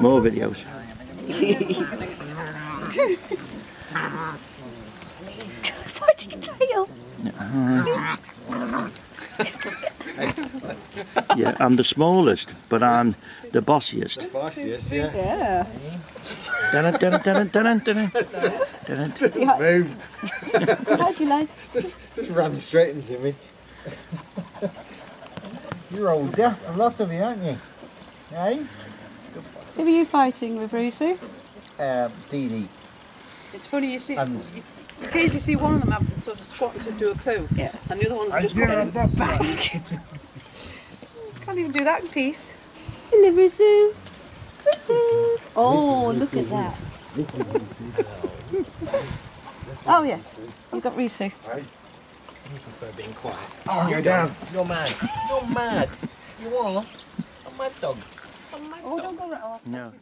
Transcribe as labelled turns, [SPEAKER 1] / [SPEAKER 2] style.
[SPEAKER 1] More videos.
[SPEAKER 2] Biting tail.
[SPEAKER 1] Yeah, I'm the smallest, but I'm the bossiest.
[SPEAKER 3] Bossiest, yeah.
[SPEAKER 2] Yeah.
[SPEAKER 1] Dun dun dun dun dun dun dun.
[SPEAKER 3] Move.
[SPEAKER 2] How'd you like?
[SPEAKER 3] Just, just ran straight into me. You're older, a lot of you, aren't you? Hey?
[SPEAKER 2] Who are you fighting with, Ruusu?
[SPEAKER 3] Um, Dee Dee.
[SPEAKER 4] It's funny you see.
[SPEAKER 3] And-
[SPEAKER 4] You occasionally see one of them have sort of squatting to do a poo,
[SPEAKER 2] Yeah.
[SPEAKER 4] and the other one's just got it back. Can't even do that in peace.
[SPEAKER 2] Hello, Ruusu. Ruusu. Oh, look at that. oh, yes. You've got Ruusu. You prefer being quiet.
[SPEAKER 3] Oh, you're down.
[SPEAKER 5] You're mad. You're mad. You are. A mad dog.
[SPEAKER 2] Oh, don't go right off.
[SPEAKER 1] No.